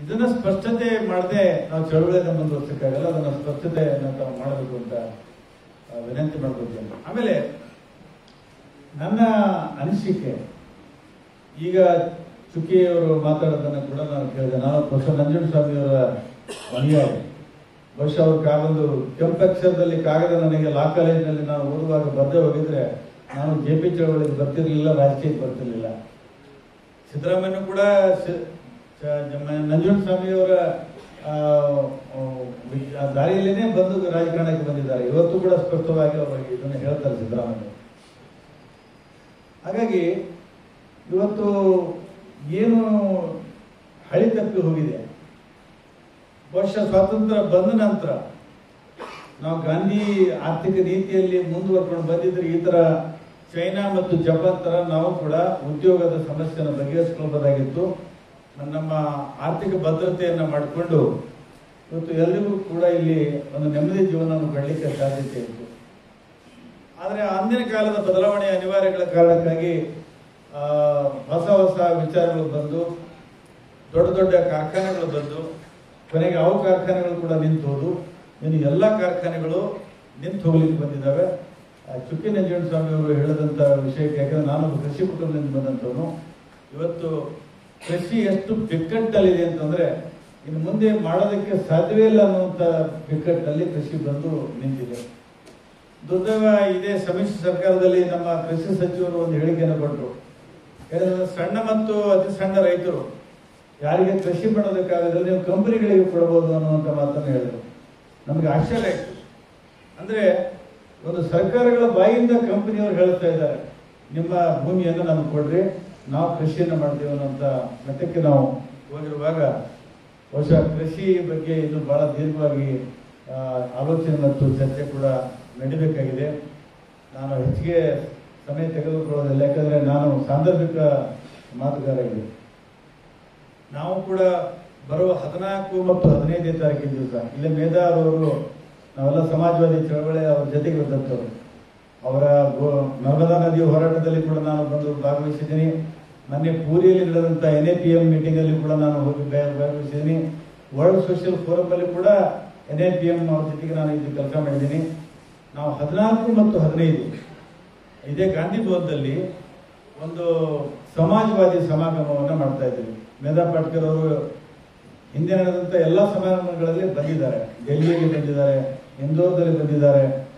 ಇದನ್ನ ಸ್ಪಷ್ಟತೆ ಮಾಡದೆ ನಾವು ಚಳವಳಿಯನ್ನು ಮುಂದುವರ್ಸಕ್ಕಾಗಲ್ಲ ಅದನ್ನ ಸ್ಪಷ್ಟತೆ ಮಾಡಬೇಕು ಅಂತ ವಿನಂತಿ ಮಾಡ್ಕೊಳ್ತೇನೆ. ಆಮೇಲೆ ನನ್ನ ಅನಿಸಿಕೆ, ಈಗ ಚುಕ್ಕಿಯವರು ಮಾತಾಡೋದನ್ನ ಕೂಡ ನಾನು ಕೇಳಿದೆ. ನಾನು ಸ್ವಾಮಿ ನಂಜುಂಡಸ್ವಾಮಿಯವರ ಅನುಯಾಯಿ ಬಹುಶಃ ಅವ್ರ ಕಾಗೊಂದು ಕೆಂಪಕ್ಷರದಲ್ಲಿ ಕಾಗದ ನನಗೆ ಲಾ ಕಾಲೇಜಿನಲ್ಲಿ ನಾನು ಓದುವಾಗ ಬರ್ದೇ ಹೋಗಿದ್ರೆ, ನಾನು ಜೆ ಪಿ ಚಳವಳಿಗೆ ಬರ್ತಿರ್ಲಿಲ್ಲ, ರಾಜಕೀಯಕ್ಕೆ ಬರ್ತಿರ್ಲಿಲ್ಲ. ಸಿದ್ದರಾಮಯ್ಯ ಕೂಡ ನಂಜುಂಡ ಸ್ವಾಮಿಯವರ ದಾರಿಯಲ್ಲೇನೆ ಬಂದು ರಾಜಕಾರಣಕ್ಕೆ ಬಂದಿದ್ದಾರೆ. ಇವತ್ತು ಕೂಡ ಸ್ಪಷ್ಟವಾಗಿ ಅವರು ಇದನ್ನು ಹೇಳ್ತಾರೆ ಸಿದ್ದರಾಮಯ್ಯ. ಹಾಗಾಗಿ ಇವತ್ತು ಏನು ಹಳಿ ತಪ್ಪಿ ಹೋಗಿದೆ? ವರ್ಷ ಸ್ವಾತಂತ್ರ್ಯ ಬಂದ ನಂತರ ನಾವು ಗಾಂಧಿ ಆರ್ಥಿಕ ನೀತಿಯಲ್ಲಿ ಮುಂದುವರ್ಕೊಂಡು ಬಂದಿದ್ರೆ ಈ ತರ ಚೈನಾ ಮತ್ತು ಜಪಾನ್ ತರ ನಾವು ಕೂಡ ಉದ್ಯೋಗದ ಸಮಸ್ಯೆಯನ್ನು ಬಗೆಹರಿಸ್ಕೊಳ್ಬೋದಾಗಿತ್ತು. ನಮ್ಮ ಆರ್ಥಿಕ ಭದ್ರತೆಯನ್ನು ಮಾಡಿಕೊಂಡು ಇವತ್ತು ಎಲ್ಲರಿಗೂ ಕೂಡ ಇಲ್ಲಿ ಒಂದು ನೆಮ್ಮದಿ ಜೀವನವನ್ನು ಕಳಲಿಕ್ಕೆ ಸಾಧ್ಯತೆ ಇತ್ತು. ಆದರೆ ಅಂದಿನ ಕಾಲದ ಬದಲಾವಣೆ ಅನಿವಾರ್ಯಗಳ ಕಾರಣಕ್ಕಾಗಿ ಹೊಸ ಹೊಸ ವಿಚಾರಗಳು ಬಂದು, ದೊಡ್ಡ ದೊಡ್ಡ ಕಾರ್ಖಾನೆಗಳು ಬಂದು, ಕೊನೆಗೆ ಅವು ಕಾರ್ಖಾನೆಗಳು ಕೂಡ ನಿಂತು ಹೋದವು ಇನ್ನು ಎಲ್ಲ ಕಾರ್ಖಾನೆಗಳು ನಿಂತು ಹೋಗ್ಲಿಕ್ಕೆ ಬಂದಿದ್ದಾವೆ. ಚುಕ್ಕಿ ನಂಜುಂಡಸ್ವಾಮಿ ಅವರು ಹೇಳಿದಂತ ವಿಷಯಕ್ಕೆ, ಯಾಕಂದ್ರೆ ನಾನು ಕೃಷಿ ಕುಟುಂಬದಿಂದ ಬಂದಂತವನು ಇವತ್ತು ಕೃಷಿ ಎಷ್ಟು ಬಿಕ್ಕಟ್ಟಲ್ಲಿದೆ ಅಂತಂದ್ರೆ, ಇನ್ನು ಮುಂದೆ ಮಾಡೋದಕ್ಕೆ ಸಾಧ್ಯವೇ ಇಲ್ಲ ಅನ್ನುವಂತ ಬಿಕ್ಕಟ್ಟಲ್ಲಿ ಕೃಷಿ ಬಂದು ನಿಂತಿದೆ. ದುರ್ದೈವ ಇದೇ ಸಮ್ಮಿಶ್ರ ಸರ್ಕಾರದಲ್ಲಿ ನಮ್ಮ ಕೃಷಿ ಸಚಿವರು ಒಂದು ಹೇಳಿಕೆಯನ್ನು ಕೊಟ್ಟರು. ಸಣ್ಣ ಮತ್ತು ಅತಿ ಸಣ್ಣ ರೈತರು, ಯಾರಿಗೆ ಕೃಷಿ ಮಾಡೋದಕ್ಕಾಗದ್ರೆ ನೀವು ಕಂಪನಿಗಳಿಗೆ ಕೊಡಬಹುದು ಅನ್ನುವಂಥ ಮಾತನ್ನು ಹೇಳಿದರು. ನಮಗೆ ಆಶ್ಚರ್ಯ ಆಯಿತು. ಅಂದ್ರೆ ಒಂದು ಸರ್ಕಾರಗಳ ಬಾಯಿಂದ ಕಂಪನಿಯವರು ಹೇಳ್ತಾ ಇದ್ದಾರೆ, ನಿಮ್ಮ ಭೂಮಿಯನ್ನು ನಮ್ಗೆ ಕೊಡ್ರಿ, ನಾವು ಕೃಷಿಯನ್ನು ಮಾಡ್ತೀವಿ ಅನ್ನೋಂಥ ಮಟ್ಟಕ್ಕೆ ನಾವು ಹೋಗಿರುವಾಗ ಹೊಸ ಕೃಷಿ ಬಗ್ಗೆ ಇದು ಬಹಳ ದೀರ್ಘವಾಗಿ ಆಲೋಚನೆ ಮತ್ತು ಚರ್ಚೆ ಕೂಡ ನಡಿಬೇಕಾಗಿದೆ. ನಾನು ಹೆಚ್ಚಿಗೆ ಸಮಯ ತೆಗೆದುಕೊಳ್ಳೋದಿಲ್ಲ, ಯಾಕಂದರೆ ನಾನು ಸಾಂದರ್ಭಿಕ ಮಾತುಗಾರ ಇದೆ ನಾವು ಕೂಡ ಬರುವ ಹದಿನಾಲ್ಕು ಮತ್ತು ಹದಿನೈದನೇ ತಾರೀಕಿನ ದಿವಸ ಇಲ್ಲಿ ಅವರು ನಾವೆಲ್ಲ ಸಮಾಜವಾದಿ ಚಳವಳಿ ಅವ್ರ ಜೊತೆಗೆ ಇದ್ದಂಥವ್ರು ಅವರ ನರ್ಮದಾ ನದಿ ಹೋರಾಟದಲ್ಲಿ ಕೂಡ ನಾನು ಬಂದು ಭಾಗವಹಿಸಿದ್ದೀನಿ. ನನ್ನ ಪೂರಿಯಲ್ಲಿ ನಡೆದಂತ N A P M meeting ಅಲ್ಲಿ ಕೂಡ ನಾನು ಹೋಗಿ ಭಾಗವಹಿಸಿದ್ದೀನಿ. ವರ್ಲ್ಡ್ ಸೋಷಿಯಲ್ ಅಲ್ಲಿ ಕೂಡ ಎನ್ ಎ ಪಿ ಎಂ ಅವ್ರ ಜೊತೆಗೆ ನಾನು ಇದು ಕೆಲಸ ಮಾಡಿದ್ದೀನಿ. ನಾವು ಹದಿನಾಲ್ಕು ಮತ್ತು ಹದಿನೈದು, ಇದೇ ಗಾಂಧಿ ಭವನದಲ್ಲಿ ಒಂದು ಸಮಾಜವಾದಿ ಸಮಾಗಮವನ್ನು ಮಾಡ್ತಾ ಇದ್ದೀವಿ. ಮೇಧಾ ಪಾಟ್ಕರ್ ಅವರು ಹಿಂದೆ ನಡೆದಂತ ಎಲ್ಲ ಸಮಾಗಮಗಳಲ್ಲಿ ಬಂದಿದ್ದಾರೆ. ಡೆಲ್ಲಿಯಲ್ಲಿ ಬಂದಿದ್ದಾರೆ. ಇಂದೋರ್ದಲ್ಲಿ ಬಂದಿದ್ದಾರೆ.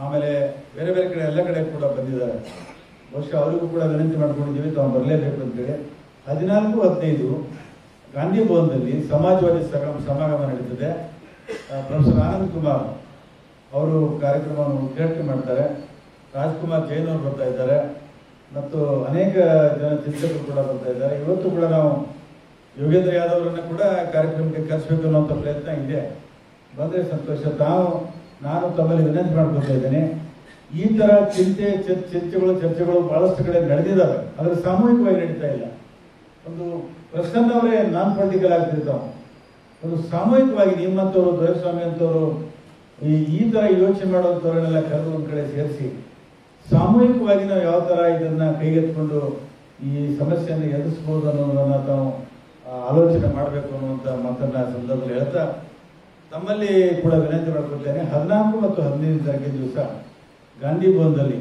ಆಮೇಲೆ ಬೇರೆ ಬೇರೆ ಕಡೆ, ಎಲ್ಲ ಕಡೆ ಕೂಡ ಬಂದಿದ್ದಾರೆ. ಬಹುಶಃ ಅವರಿಗೂ ಕೂಡ ವಿನಂತಿ ಮಾಡ್ಕೊಂಡಿದ್ದೀವಿ, ತಾವು ಬರಲೇಬೇಕು ಅಂತೇಳಿ. ಹದಿನಾಲ್ಕು, ಹದಿನೈದು ಗಾಂಧಿ ಭವನದಲ್ಲಿ ಸಮಾಜವಾದಿ ಸಗ- ಸಮಾಗಮ ನಡೀತದೆ. ಪ್ರೊಫೆಸರ್ ಆನಂದ್ ಕುಮಾರ್ ಅವರು ಕಾರ್ಯಕ್ರಮವನ್ನು ಉದ್ಘಾಟನೆ ಮಾಡ್ತಾರೆ. ರಾಜ್ಕುಮಾರ್ ಜೈನ್ ಅವರು ಬರ್ತಾ ಇದ್ದಾರೆ. ಮತ್ತು ಅನೇಕ ಜನ ಚಿಂತಕರು ಕೂಡ ಬರ್ತಾ ಇದ್ದಾರೆ. ಇವತ್ತು ಕೂಡ ನಾವು ಯೋಗೇಂದ್ರ ಯಾದವ್ರನ್ನ ಕೂಡ ಕಾರ್ಯಕ್ರಮಕ್ಕೆ ಕರೆಸಬೇಕು ಅನ್ನುವಂಥ ಪ್ರಯತ್ನ ಇದೆ. ಬಂದ್ರೆ ಸಂತೋಷ. ತಾವು, ನಾನು ತಮ್ಮಲ್ಲಿ ವಿನಂತಿ ಮಾಡ್ಕೊತಾ ಇದ್ದೇನೆ. ಈ ತರ ಚಿಂತೆ, ಚರ್- ಚರ್ಚೆಗಳು ಚರ್ಚೆಗಳು ಬಹಳಷ್ಟು ಕಡೆ ನಡೆದಿದ್ದಾವೆ. ಆದರೆ ಸಾಮೂಹಿಕವಾಗಿ ನಡೀತಾ ಇಲ್ಲ. ಒಂದು ಪ್ರಸನ್ನ ಅವರೇ ನಾನ್ ಪೊಲಿಟಿಕಲ್ ಆಗ್ತಿರ್ತಾವ. ಒಂದು ಸಾಮೂಹಿಕವಾಗಿ ನಿಮ್ಮಂಥವ್ರು ದೊರೆಸ್ವಾಮಿ ಅಂತವರು, ಈ ಈ ತರ ಯೋಚನೆ ಮಾಡೋಂಥವ್ರನ್ನೆಲ್ಲ ಕರೆದು ಒಂದ್ ಕಡೆ ಸೇರಿಸಿ. ಸಾಮೂಹಿಕವಾಗಿ ನಾವು ಯಾವ ತರ ಇದನ್ನ ಕೈಗೆತ್ಕೊಂಡು ಈ ಸಮಸ್ಯೆಯನ್ನು ಎದುರಿಸಬಹುದು ಅನ್ನೋದನ್ನ ತಾವು ಆಲೋಚನೆ ಮಾಡಬೇಕು ಅನ್ನುವಂಥ ಮಾತನ್ನ ಸಂದರ್ಭದಲ್ಲಿ ಹೇಳ್ತಾ ತಮ್ಮಲ್ಲಿ ಕೂಡ ವಿನಂತಿ ಮಾಡಿಕೊಳ್ತೇನೆ ಹದಿನಾಲ್ಕು ಮತ್ತು ಹದಿನೈದು ತಾರೀಕಿನ ದಿವಸ ಗಾಂಧಿ ಭವನದಲ್ಲಿ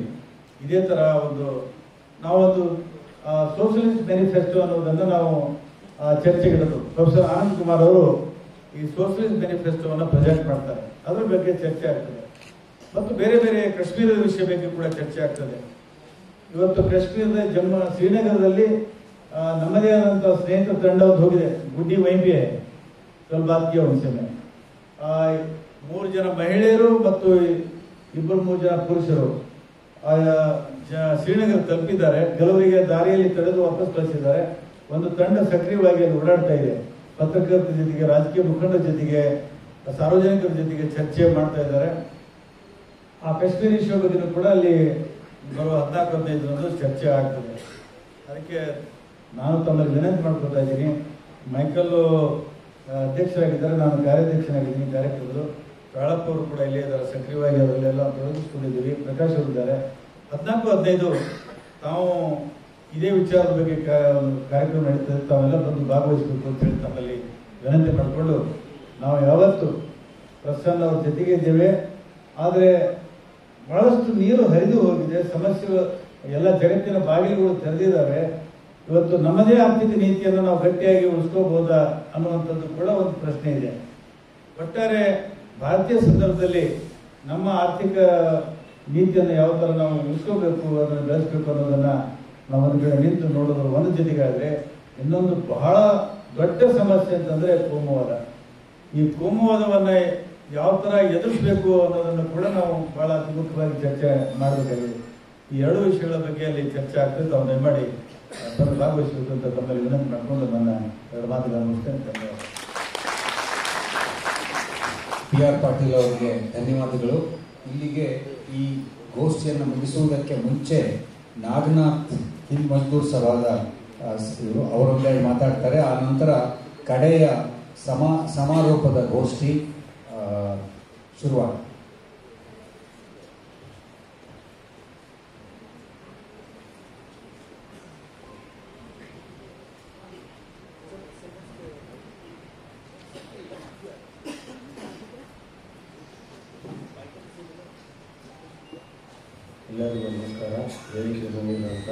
ಇದೇ ತರ ಒಂದು ನಾವೊಂದು ಸೋಷಲಿಸ್ಟ್ ಮ್ಯಾನಿಫೆಸ್ಟೋ ಅನ್ನೋದನ್ನು ನಾವು ಚರ್ಚೆಗೆ ಚರ್ಚೆಗಿಡೋದು. ಪ್ರೊಫೆಸರ್ ಆನಂದ್ ಕುಮಾರ್ ಅವರು ಈ ಸೋಷಲಿಸ್ಟ್ ಮ್ಯಾನಿಫೆಸ್ಟೋವನ್ನು ಪ್ರೆಸೆಂಟ್ ಮಾಡ್ತಾರೆ. ಅದ್ರ ಬಗ್ಗೆ ಚರ್ಚೆ ಆಗ್ತದೆ. ಮತ್ತು ಬೇರೆ ಬೇರೆ ಕಾಶ್ಮೀರದ ವಿಷಯ ಬಗ್ಗೆ ಕೂಡ ಚರ್ಚೆ ಆಗ್ತದೆ. ಇವತ್ತು ಕಾಶ್ಮೀರದ ಜಮ್ಮ, ಶ್ರೀನಗರದಲ್ಲಿ ನಮ್ಮದೇ ಆದಂಥ ಸ್ನೇಹಿತ ತಂಡ ಹೋಗಿದೆ, ಗುಡ್ಡಿ ವೈಂಬಿಯೇ ಸ್ವಲ್ಪ ವಿಷಯ ಮೂರು ಜನ ಮಹಿಳೆಯರು ಮತ್ತು ಇಬ್ಬರು ಮೂರು ಜನ ಪುರುಷರು. ಆ, ಜ- ಶ್ರೀನಗರ ತಲುಪಿದ್ದಾರೆ. ಕೆಲವರಿಗೆ ದಾರಿಯಲ್ಲಿ ತಡೆದು ವಾಪಸ್ ಕಳಿಸಿದ್ದಾರೆ. ಒಂದು ತಂಡ ಸಕ್ರಿಯವಾಗಿ ಅಲ್ಲಿ ಓಡಾಡ್ತಾ ಇದೆ. ಪತ್ರಕರ್ತರ ಜೊತೆಗೆ ರಾಜಕೀಯ ಮುಖಂಡರ ಜೊತೆಗೆ ಸಾರ್ವಜನಿಕರ ಜೊತೆಗೆ ಚರ್ಚೆ ಮಾಡ್ತಾ ಇದ್ದಾರೆ. ಆ ಕಾಶ್ಮೀರಿ ಬಗ್ಗೆನೂ ಕೂಡ ಅಲ್ಲಿ ಬರುವ ಹದಿನಾಲ್ಕು ಹದಿನೈದರಂದು ಚರ್ಚೆ ಆಗ್ತದೆ. ಅದಕ್ಕೆ ನಾನು ತಮ್ಮಲ್ಲಿ ವಿನಂತಿ ಮಾಡ್ಕೊತಾ ಇದ್ದೀನಿ. ಮೈಕಲ್ ಆ, ಅಧ್ಯಕ್ಷರಾಗಿದ್ದಾರೆ, ನಾನು ಕಾರ್ಯಾಧ್ಯಕ್ಷನಾಗಿದ್ದೀನಿ ಕಾರ್ಯಕ್ರಮದ್ದು ಕಾಳಪ್ಪ ಅವರು ಕೂಡ ಇಲ್ಲೇ ಇದ್ದಾರೆ, ಸಕ್ರಿಯವಾಗಿ ಅದರಲ್ಲೆಲ್ಲ ತೊಡಗಿಸ್ಕೊಂಡಿದ್ದೀವಿ ಪ್ರಕಾಶ್ ಅವರು ಇದ್ದಾರೆ. ಹದಿನಾಲ್ಕು, ಹದಿನೈದು, ತಾವು ಇದೇ ವಿಚಾರದ ಬಗ್ಗೆ ಕಾರ್ಯಕ್ರಮ ನಡೀತದೆ, ತಾವೆಲ್ಲ ಬಂದು ಭಾಗವಹಿಸಬೇಕು ಅಂತ ಹೇಳಿ ತಮ್ಮಲ್ಲಿ ವಿನಂತಿ ಮಾಡಿಕೊಂಡು ನಾವು ಯಾವತ್ತು ಪ್ರಸನ್ನ ಅವ್ರ ಜೊತೆಗೆ ಇದ್ದೇವೆ. ಆದರೆ ಬಹಳಷ್ಟು ನೀರು ಹರಿದು ಹೋಗಿದೆ. ಸಮಸ್ಯೆಗಳು, ಎಲ್ಲ ಜಗತ್ತಿನ ಬಾಗಿಲುಗಳು ತೆರೆದಿದ್ದಾವೆ. ಇವತ್ತು ನಮ್ಮದೇ ಆರ್ಥಿಕ ನೀತಿಯನ್ನು ನಾವು ಗಟ್ಟಿಯಾಗಿ ಉಳಿಸ್ಕೋಬಹುದಾ ಅನ್ನುವಂಥದ್ದು ಕೂಡ ಒಂದು ಪ್ರಶ್ನೆ ಇದೆ. ಒಟ್ಟಾರೆ ಭಾರತೀಯ ಸಂದರ್ಭದಲ್ಲಿ ನಮ್ಮ ಆರ್ಥಿಕ ನೀತಿಯನ್ನು ಯಾವ ಥರ ನಾವು ಉಳಿಸ್ಕೋಬೇಕು ಅದನ್ನು ಬೆಳೆಸಬೇಕು ಅನ್ನೋದನ್ನು ನಾವು ಒಂದು ಕಡೆ ನಿಂತು ನೋಡೋದು ಒಂದು ಜೊತೆಗಾದರೆ ಇನ್ನೊಂದು ಬಹಳ ದೊಡ್ಡ ಸಮಸ್ಯೆ ಅಂತಂದರೆ ಕೋಮುವಾದ. ಈ ಕೋಮುವಾದವನ್ನು ಯಾವ ಥರ ಎದುರಿಸಬೇಕು ಅನ್ನೋದನ್ನು ಕೂಡ ನಾವು ಬಹಳ ಸುಮುಖವಾಗಿ ಚರ್ಚೆ ಮಾಡಬೇಕಾಗಿದೆ. ಈ ಎರಡು ವಿಷಯಗಳ ಬಗ್ಗೆ ಅಲ್ಲಿ ಚರ್ಚೆ ಆಗ್ತದೆ, ತಾವು ದಯಮಾಡಿ ಬಂದು ಭಾಗವಹಿಸಬೇಕು ಅಂತ ತಮ್ಮಲ್ಲಿ ವಿನಂತಿ ಮಾಡಿಕೊಂಡು ನನ್ನ ಎರಡು ಮಾತುಗಳನ್ನು ಮುಗಿಸ್ತೇನೆ ಪಿ ಆರ್ ಪಾಟೀಲ್ ಅವರಿಗೆ ಧನ್ಯವಾದಗಳು. ಇಲ್ಲಿಗೆ ಈ ಗೋಷ್ಠಿಯನ್ನು ಮುಗಿಸುವುದಕ್ಕೆ ಮುಂಚೆ ನಾಗನಾಥ್ ಹಿಂದ್ ಮಜ್ದೂರ್ ಸಭಾದ ಇವರು ಅವರೊಂದೆರಡು ಮಾತಾಡ್ತಾರೆ. ಆ ನಂತರ ಕಡೆಯ ಸಮಾ, ಸಮಾರೋಪದ ಗೋಷ್ಠಿ ಶುರುವಾಗುತ್ತೆ ಎಲ್ಲರಿಗೂ ನಮಸ್ಕಾರ. ವೇದಿಕೆ ಬಂದಿರುವಂಥ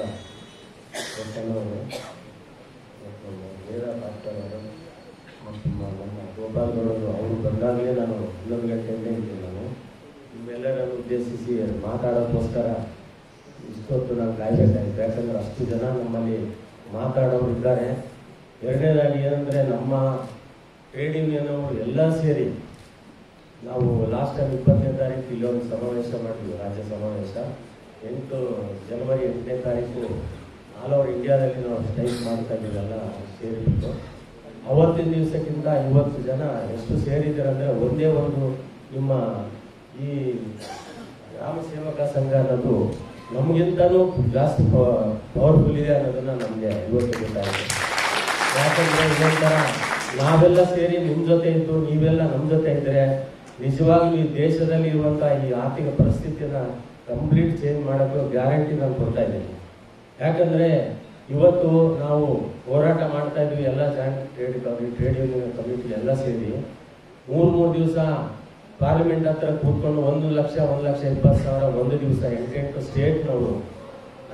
ಪ್ರಸನ್ನವರು ಮತ್ತು ವೇದ ಡಾಕ್ಟರ್ ಅವರು ಮತ್ತು ನಮ್ಮ ಗೋಪಾಲ್ ಗೌಡರು ಅವರು ಬಂದಾಗಲೇ ನಾನು ಹನ್ನೊಂದು ಗಂಟೆಯಿಂದ ಇದ್ದೀನಿ ನಾನು. ನಿಮ್ಮೆಲ್ಲರನ್ನು ಉದ್ದೇಶಿಸಿ ಮಾತಾಡೋಕ್ಕೋಸ್ಕರ ಇಷ್ಟೊತ್ತು ನಾನು ಕಾಯಬೇಕಾಗಿತ್ತು ಯಾಕಂದ್ರೆ ಅಷ್ಟು ಜನ ನಮ್ಮಲ್ಲಿ ಮಾತಾಡೋರು ಇದ್ದಾರೆ. ಎರಡನೇದಾಗಿ ಏನಂದರೆ ನಮ್ಮ ಟ್ರೇಡ್ ಯೂನಿಯನ್ ಅವರು ಎಲ್ಲ ಸೇರಿ ನಾವು ಲಾಸ್ಟ್ ಟೈಮ್ ಇಪ್ಪತ್ತನೇ ತಾರೀಕು ಇಲ್ಲೊಂದು ಸಮಾವೇಶ ಮಾಡಿದ್ವಿ, ರಾಜ್ಯ ಸಮಾವೇಶ. ಎಂಟು ಜನವರಿ ಎಂಟನೇ ತಾರೀಕು ಆಲ್ ಓವರ್ ಇಂಡಿಯಾದಲ್ಲಿ ನಾವು ಸ್ಟ್ರೈಕ್ ಮಾಡ್ತಾ ಇದ್ದೀವಲ್ಲ, ಸೇರಿಬಿಟ್ಟು. ಅವತ್ತಿನ ದಿವಸಕ್ಕಿಂತ ಇವತ್ತು ಜನ ಎಷ್ಟು ಸೇರಿದ್ದೀರಂದರೆ ಒಂದೇ ಒಂದು ನಿಮ್ಮ ಈ ಗ್ರಾಮ ಸೇವಕ ಸಂಘ ಅನ್ನೋದು ನಮಗಿಂತನೂ ಜಾಸ್ತಿ ಪವರ್ಫುಲ್ ಇದೆ ಅನ್ನೋದನ್ನ ನಮಗೆ ಇವತ್ತು ಗೊತ್ತಾಗಿದೆ ಯಾಕಂದ್ರೆ ಥರ ನಾವೆಲ್ಲ ಸೇರಿ ನಿಮ್ಮ ಜೊತೆ ಇದ್ದು ನೀವೆಲ್ಲ ನಮ್ಮ ಜೊತೆ ಇದ್ರೆ ನಿಜವಾಗ್ಲೂ ಈ ದೇಶದಲ್ಲಿ ಇರುವಂತಹ ಈ ಆರ್ಥಿಕ ಪರಿಸ್ಥಿತಿಯನ್ನ ಕಂಪ್ಲೀಟ್ ಚೇಂಜ್ ಮಾಡೋಕ್ಕೆ ಗ್ಯಾರಂಟಿ ನಾನು ಕೊಡ್ತಾ ಇದ್ದೀನಿ. ಯಾಕಂದ್ರೆ ಇವತ್ತು ನಾವು ಹೋರಾಟ ಮಾಡ್ತಾ ಇದ್ವಿ ಎಲ್ಲ joint trade committee trade union ಎಲ್ಲ ಸೇರಿ. ಮೂರು ಮೂರು ದಿವಸ ಪಾರ್ಲಿಮೆಂಟ್ ಹತ್ರ ಕೂತ್ಕೊಂಡು ಒಂದು ಲಕ್ಷ ಒಂದು ಲಕ್ಷ ಇಪ್ಪತ್ತು ಸಾವಿರ ಒಂದು ದಿವಸ ಎಂಟೆಂಟು ಸ್ಟೇಟ್ನವರು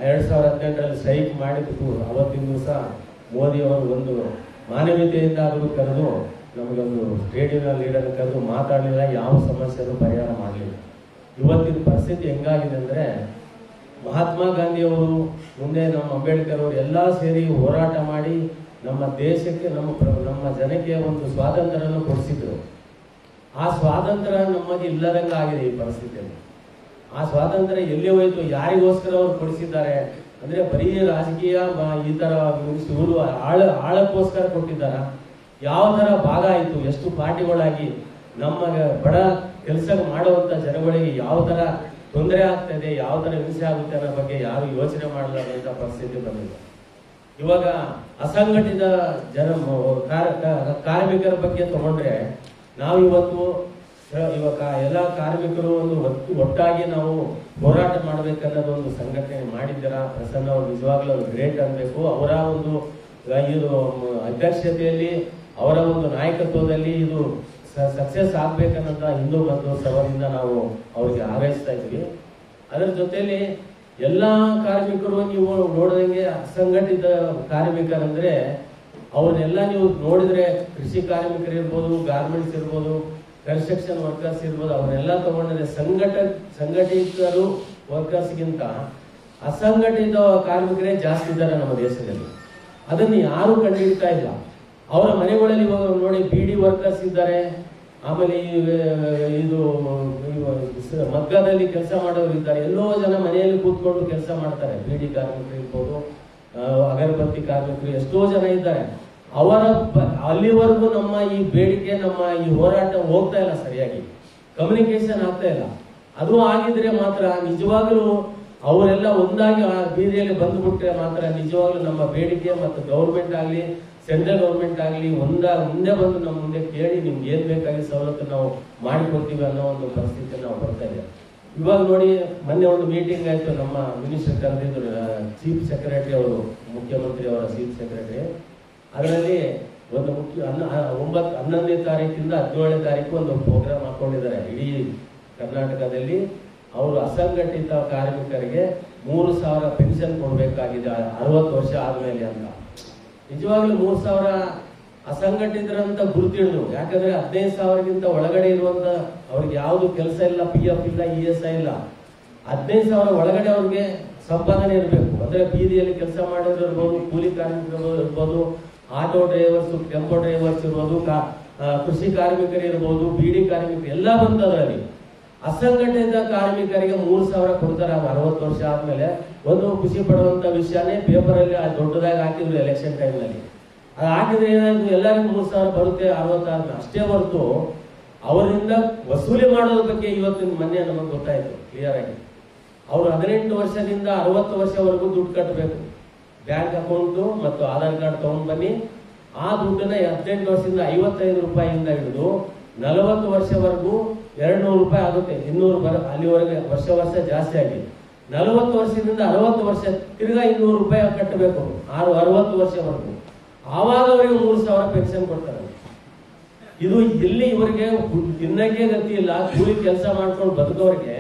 ಎರಡು ಸಾವಿರ ಹದಿನೆಂಟರಲ್ಲಿ ಸ್ಟ್ರೈಕ್ ಮಾಡಿದ್ದಕ್ಕೂ ಅವತ್ತಿನ ದಿವಸ ಮೋದಿ ಅವರು ಒಂದು ಮಾನವೀಯತೆಯಿಂದ ಆದರೂ ಕರೆದು ನಮಗೊಂದು ಲೀಡರ್ ಕರೆದು ಮಾತಾಡಲಿಲ್ಲ, ಯಾವ ಸಮಸ್ಯೆನೂ ಪರಿಹಾರ ಮಾಡಲಿಲ್ಲ. ಇವತ್ತಿನ ಪರಿಸ್ಥಿತಿ ಹೆಂಗಾಗಿದೆ ಅಂದ್ರೆ ಮಹಾತ್ಮ ಗಾಂಧಿಯವರು, ಮುಂದೆ ನಮ್ಮ ಅಂಬೇಡ್ಕರ್ ಅವರು ಎಲ್ಲ ಸೇರಿ ಹೋರಾಟ ಮಾಡಿ ನಮ್ಮ ದೇಶಕ್ಕೆ, ನಮ್ಮ ನಮ್ಮ ಜನಕ್ಕೆ ಒಂದು ಸ್ವಾತಂತ್ರ್ಯವನ್ನು ಕೊಡಿಸಿದ್ರು. ಆ ಸ್ವಾತಂತ್ರ್ಯ ನಮಗೆ ಇಲ್ಲದಂಗ ಆಗಿದೆ ಈ ಪರಿಸ್ಥಿತಿಯಲ್ಲಿ. ಆ ಸ್ವಾತಂತ್ರ್ಯ ಎಲ್ಲಿ ಹೋಯಿತು, ಯಾರಿಗೋಸ್ಕರ ಅವರು ಕೊಡಿಸಿದ್ದಾರೆ ಅಂದ್ರೆ ಬರೀ ರಾಜಕೀಯ ಈ ಥರ ಇವರು ಆಳ, ಆಳಕ್ಕೋಸ್ಕರ ಕೊಟ್ಟಿದ್ದಾರ? ಯಾವ ತರ ಭಾಗ ಆಯ್ತು, ಎಷ್ಟು ಪಾರ್ಟಿಗಳಾಗಿ ನಮ್ಮ ಬಡ ಕೆಲಸ ಮಾಡುವಂತ ಜನಗಳಿಗೆ ಯಾವ ತರ ತೊಂದರೆ ಆಗ್ತದೆ, ಯಾವ ತರ ಹಿಂಸೆ ಆಗುತ್ತೆ ಅನ್ನೋ ಬಗ್ಗೆ ಯಾರು ಯೋಚನೆ ಮಾಡಲಾರಂತ ಪರಿಸ್ಥಿತಿ ಬಂದಿದೆ. ಇವಾಗ ಅಸಂಘಟಿತ ಜನ ಕಾರ್ಮಿಕರ ಬಗ್ಗೆ ತಗೊಂಡ್ರೆ, ನಾವು ಇವತ್ತು ಇವಾಗ ಎಲ್ಲ ಕಾರ್ಮಿಕರು ಒಂದು ಒಟ್ಟು, ಒಟ್ಟಾಗಿ ನಾವು ಹೋರಾಟ ಮಾಡಬೇಕನ್ನೋದು ಒಂದು ಸಂಘಟನೆ ಮಾಡಿದ್ದೀರಾ? ಪ್ರಸನ್ನ ಅವರು ನಿಜವಾಗ್ಲೂ ಗ್ರೇಟ್ ಅನ್ಬೇಕು. ಅವರ ಒಂದು ಇದು ಅಧ್ಯಕ್ಷತೆಯಲ್ಲಿ ಅವರ ಒಂದು ನಾಯಕತ್ವದಲ್ಲಿ ಇದು ಸಕ್ಸಸ್ ಆಗ್ಬೇಕನ್ನೋಂತ ಹಿಂದೂ ಬಂಧು ಸಭಾದಿಂದ ನಾವು ಅವ್ರಿಗೆ ಹಾರೈಸ್ತಾ ಇದ್ವಿ ಅದರ ಜೊತೆಯಲ್ಲಿ ಎಲ್ಲಾ ಕಾರ್ಮಿಕರು ನೀವು ನೋಡಿದಂಗೆ ಅಸಂಘಟಿತ ಕಾರ್ಮಿಕರಂದ್ರೆ ಅವ್ರನ್ನೆಲ್ಲ ನೀವು ನೋಡಿದ್ರೆ ಕೃಷಿ ಕಾರ್ಮಿಕರು ಇರ್ಬೋದು ಗಾರ್ಮೆಂಟ್ಸ್ ಇರ್ಬೋದು ಕನ್ಸ್ಟ್ರಕ್ಷನ್ ವರ್ಕರ್ಸ್ ಇರ್ಬೋದು ಅವನ್ನೆಲ್ಲ ತಗೊಂಡಿದ್ರೆ ಸಂಘಟ, ಸಂಘಟಿತರು ವರ್ಕರ್ಸ್ಗಿಂತ ಅಸಂಘಟಿತ ಕಾರ್ಮಿಕರೇ ಜಾಸ್ತಿ ಇದ್ದಾರೆ ನಮ್ಮ ದೇಶದಲ್ಲಿ. ಅದನ್ನು ಯಾರು ಕಂಡುಹಿಡ್ತಾ ಇಲ್ಲ. ಅವರ ಮನೆಗಳಲ್ಲಿ ಇವಾಗ ನೋಡಿ ಬಿ ಡಿ ವರ್ಕರ್ಸ್ ಇದ್ದಾರೆ. ಆಮೇಲೆ ಇದು ಮಗ್ಗದಲ್ಲಿ ಕೆಲಸ ಮಾಡೋರು ಇದ್ದಾರೆ. ಎಲ್ಲೋ ಜನ ಮನೆಯಲ್ಲಿ ಕೂತ್ಕೊಂಡು ಕೆಲಸ ಮಾಡ್ತಾರೆ. ಬಿ ಡಿ ಕಾರ್ಮಿಕರು ಇರ್ಬೋದು ಅಗರಬತ್ತಿ ಕಾರ್ಮಿಕರು, ಎಷ್ಟೋ ಜನ ಇದ್ದಾರೆ. ಅವರ ಅಲ್ಲಿವರೆಗೂ ನಮ್ಮ ಈ ಬೇಡಿಕೆ, ನಮ್ಮ ಈ ಹೋರಾಟ ಹೋಗ್ತಾ ಇಲ್ಲ ಸರಿಯಾಗಿ. ಕಮ್ಯುನಿಕೇಶನ್ ಆಗ್ತಾ ಇಲ್ಲ. ಅದು ಆಗಿದ್ರೆ ಮಾತ್ರ ನಿಜವಾಗ್ಲೂ ಅವರೆಲ್ಲ ಒಂದಾಗಿ ಆ ಬೀದಿಯಲ್ಲಿ ಬಂದ್ಬಿಟ್ರೆ ಮಾತ್ರ ನಿಜವಾಗ್ಲೂ ನಮ್ಮ ಬೇಡಿಕೆ ಮತ್ತು ಗೌರ್ಮೆಂಟ್ ಆಗಲಿ ಸೆಂಟ್ರಲ್ ಗೌರ್ಮೆಂಟ್ ಆಗಲಿ, ಒಂದ ಮುಂದೆ ಬಂದು ನಮ್ಮ ಮುಂದೆ ಕೇಳಿ ನಿಮ್ಗೆ ಏನ್ ಬೇಕಾಗಿ ಸವಲತ್ತು ನಾವು ಮಾಡಿಕೊಡ್ತೀವಿ ಅನ್ನೋ ಒಂದು ಪರಿಸ್ಥಿತಿ ನಾವು ಬರ್ತಾ ಇದೆ ಇವಾಗ ನೋಡಿ, ಮೊನ್ನೆ ಒಂದು ಮೀಟಿಂಗ್ ಆಯ್ತು ನಮ್ಮ ಮಿನಿಸ್ಟರ್ ಕರೆದಿದ್ರು ಚೀಫ್ ಸೆಕ್ರೆಟರಿ ಅವರು, ಮುಖ್ಯಮಂತ್ರಿ ಅವರ ಚೀಫ್ ಸೆಕ್ರೆಟರಿ ಅದರಲ್ಲಿ ಒಂದು ಮುಖ್ಯ ಒಂಬತ್ತು ಹನ್ನೊಂದನೇ ತಾರೀಕಿಂದ ಹದಿನೇಳನೇ ತಾರೀಕು ಒಂದು ಪ್ರೋಗ್ರಾಮ್ ಹಾಕೊಂಡಿದ್ದಾರೆ ಇಡೀ ಕರ್ನಾಟಕದಲ್ಲಿ. ಅವರು ಅಸಂಘಟಿತ ಕಾರ್ಮಿಕರಿಗೆ ಮೂರು ಸಾವಿರ ಪೆನ್ಷನ್ ಕೊಡಬೇಕಾಗಿದೆ, ಅರವತ್ತು ವರ್ಷ ಆದಮೇಲೆ ಅಂತ. ನಿಜವಾಗ್ಲೂ ಮೂರ್ ಸಾವಿರ ಅಸಂಘಟಿತರಂತ ಗುರುತಿಳಿದ್ರು ಯಾಕಂದ್ರೆ ಹದಿನೈದು ಸಾವಿರಕ್ಕಿಂತ ಒಳಗಡೆ ಇರುವಂತ ಅವ್ರಿಗೆ ಯಾವುದು ಕೆಲಸ ಇಲ್ಲ ಪಿ ಎಫ್ ಇಲ್ಲ ಇ ಎಸ್ ಐ ಇಲ್ಲ. ಹದಿನೈದು ಸಾವಿರ ಒಳಗಡೆ ಅವ್ರಿಗೆ ಸಂಪಾದನೆ ಇರಬೇಕು. ಅಂದ್ರೆ ಬೀದಿಯಲ್ಲಿ ಕೆಲಸ ಮಾಡೋರು ಇರ್ಬೋದು, ಕೂಲಿ ಕಾರ್ಮಿಕರು ಇರ್ಬೋದು, ಆಟೋ ಡ್ರೈವರ್ಸ್ ಟೆಂಪೋ ಡ್ರೈವರ್ಸ್ ಇರ್ಬೋದು ಕೃಷಿ ಕಾರ್ಮಿಕರು ಇರ್ಬೋದು, ಬೀಡಿ ಕಾರ್ಮಿಕರು ಎಲ್ಲ ಬಂದದ್ರಲ್ಲಿ. ಅಸಂಘಟಿತ ಕಾರ್ಮಿಕರಿಗೆ ಮೂರ್ ಸಾವಿರ ಕೊಡ್ತಾರೆ. ಅರವತ್ತು ವರ್ಷ ಆದ್ಮೇಲೆ ಒಂದು ಖುಷಿ ಪಡುವಂತ ವಿಷಯನೇ ಪೇಪರ್ ಅಲ್ಲಿ ದೊಡ್ಡದಾಗಿ ಹಾಕಿದ್ರು ಎಲೆಕ್ಷನ್ ಟೈಮ್ನಲ್ಲಿ. ಅದು ಹಾಕಿದ್ರೆ ಏನಾಯ್ತು? ಎಲ್ಲರಿಗೂ ಮೂರ್ ಸಾವಿರ ಬರುತ್ತೆ, ಅರವತ್ತಾರು ಅಷ್ಟೇ ಹೊರತು ಅವರಿಂದ ವಸೂಲಿ ಮಾಡೋದ್ರ ಬಗ್ಗೆ ಇವತ್ತಿನ ಮೊನ್ನೆ ನಮಗೆ ಗೊತ್ತಾಯ್ತು ಕ್ಲಿಯರ್ ಆಗಿ. ಅವರು ಹದಿನೆಂಟು ವರ್ಷದಿಂದ ಅರವತ್ತು ವರ್ಷವರೆಗೂ ದುಡ್ಡು ಕಟ್ಟಬೇಕು ಬ್ಯಾಂಕ್ ಅಕೌಂಟ್ ಮತ್ತು ಆಧಾರ್ ಕಾರ್ಡ್ ತಗೊಂಡ್ ಬನ್ನಿ. ಆ ದುಡ್ಡನ್ನ ಹದಿನೆಂಟು ವರ್ಷದಿಂದ ಐವತ್ತೈದು ರೂಪಾಯಿಯಿಂದ ಹಿಡಿದು ನಲವತ್ತು ವರ್ಷವರೆಗೂ ಎರಡು ನೂರು ರೂಪಾಯಿ ಆಗುತ್ತೆ, ಇನ್ನೂರು ಅಲ್ಲಿವರೆಗೆ ವರ್ಷ ವರ್ಷ ಜಾಸ್ತಿ ಆಗಿದೆ. ನಲವತ್ತು ವರ್ಷದಿಂದ ಅರವತ್ತು ವರ್ಷ ತಿರ್ಗಾ ಇನ್ನೂರು ರೂಪಾಯಿ ಕಟ್ಟಬೇಕು. ಆರು, ಅರವತ್ತು ವರ್ಷವರೆಗೂ. ಆವಾಗ ಅವರಿಗೆ ಮೂರು ಸಾವಿರ ಪೆನ್ಷನ್ ಕೊಡ್ತಾರೆ. ಇದು ಇಲ್ಲಿ ಇವರಿಗೆ ತಿನ್ನಕ್ಕೆ ಗತಿ ಇಲ್ಲ, ಕೂಲಿ ಕೆಲಸ ಮಾಡ್ಕೊಂಡು ಬದುಕೋರಿಗೆ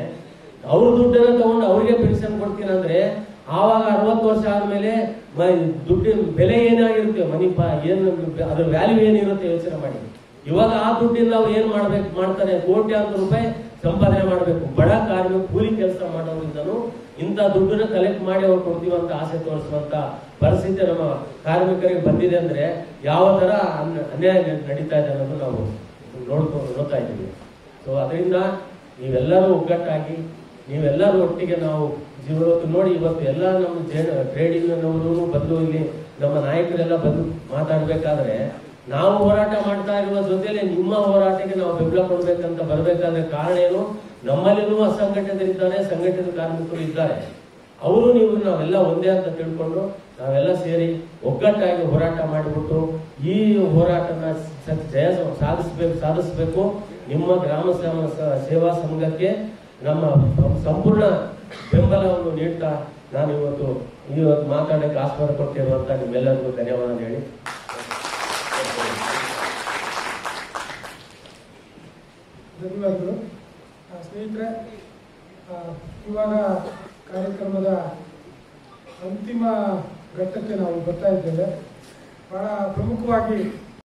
ಅವ್ರ ದುಡ್ಡನ್ನ ತಗೊಂಡು ಅವ್ರಿಗೆ ಪೆನ್ಷನ್ ಕೊಡ್ತೀನಿ ಅಂದ್ರೆ ಆವಾಗ ಅರವತ್ತು ವರ್ಷ ಆದ್ಮೇಲೆ ದುಡ್ಡಿನ ಬೆಲೆ ಏನಾಗಿರುತ್ತೆ? ಮನಿ ಏನು, ಅದ್ರ ವ್ಯಾಲ್ಯೂ ಏನಿರುತ್ತೆ? ಯೋಚನೆ ಮಾಡಿ. ಇವಾಗ ಆ ದುಡ್ಡಿಂದ ಅವ್ರು ಏನ್ ಮಾಡ್ಬೇಕು, ಮಾಡ್ತಾರೆ? ಕೋಟ್ಯಾಂತರ ರೂಪಾಯಿ ಸಂಪಾದನೆ ಮಾಡಬೇಕು. ಬಡ ಕಾರ್ಮಿಕ ಕೂಲಿ ಕೆಲಸ ಮಾಡೋದ್ರಿಂದನೂ ಇಂಥ ದುಡ್ಡನ್ನ ಕಲೆಕ್ಟ್ ಮಾಡಿ ಅವ್ರು ಕೊಡ್ತೀವಿ ಅಂತ ಆಸೆ ತೋರಿಸುವಂತ ಪರಿಸ್ಥಿತಿ ನಮ್ಮ ಕಾರ್ಮಿಕರಿಗೆ ಬಂದಿದೆ ಅಂದ್ರೆ ಯಾವ ತರ ಅನ್ಯ- ಅನ್ಯಾಯ ನಡೀತಾ ಇದೆ ಅನ್ನೋದು ನಾವು ನೋಡ್ಕೊಂಡು ನೋಡ್ತಾ ಇದ್ದೀವಿ. ಸೊ ಅದರಿಂದ ನೀವೆಲ್ಲರೂ ಒಗ್ಗಟ್ಟಾಗಿ, ನೀವೆಲ್ಲರೂ ಒಟ್ಟಿಗೆ ನಾವು ಇವತ್ತು ನೋಡಿ, ಇವತ್ತು ಎಲ್ಲ ನಮ್ಮ ಟ್ರೇಡ್ ಯೂನಿಯನ್ ಬಂದು ಇಲ್ಲಿ ನಮ್ಮ ನಾಯಕರೆಲ್ಲ ಬಂದು ಮಾತಾಡ್ಬೇಕಾದ್ರೆ ನಾವು ಹೋರಾಟ ಮಾಡ್ತಾ ಇರುವ ಜೊತೆಯಲ್ಲಿ ನಿಮ್ಮ ಹೋರಾಟಕ್ಕೆ ನಾವು ಬೆಂಬಲ ಕೊಡ್ಬೇಕಂತ ಬರಬೇಕಾದ ಕಾರಣ ಏನು? ನಮ್ಮಲ್ಲಿರುವ ಅಸಂಘಟಿತರಿದ್ದಾರೆ, ಸಂಘಟಿತ ಕಾರ್ಮಿಕರು ಇದ್ದಾರೆ. ಅವರು ನೀವು, ನಾವೆಲ್ಲ ಒಂದೇ ಅಂತ ತಿಳ್ಕೊಂಡು ನಾವೆಲ್ಲ ಸೇರಿ ಒಗ್ಗಟ್ಟಾಗಿ ಹೋರಾಟ ಮಾಡಿಬಿಟ್ಟು ಈ ಹೋರಾಟನ ಜಯ ಸಾಧಿಸ್ಬೇಕು ಸಾಧಿಸ್ಬೇಕು. ನಿಮ್ಮ ಗ್ರಾಮ ಸೇವಾ ಸಂಘಕ್ಕೆ ನಮ್ಮ ಸಂಪೂರ್ಣ ಬೆಂಬಲವನ್ನು ನೀಡ್ತಾ ನಾನು ಇವತ್ತು ಇವತ್ತು ಮಾತಾಡಕ್ಕೆ ಆಸ್ಪದ ಕೊಟ್ಟಿರುವಂತ ನಿಮ್ಮೆಲ್ಲರಿಗೂ ಧನ್ಯವಾದ ಹೇಳಿ. ಧನ್ಯವಾದಗಳು. ಸ್ನೇಹಿತರೆ ಇವಾಗ ಕಾರ್ಯಕ್ರಮದ ಅಂತಿಮ ಘಟ್ಟಕ್ಕೆ ನಾವು ಬರ್ತಾ ಇದ್ದೇವೆ. ಬಹಳ ಪ್ರಮುಖವಾಗಿ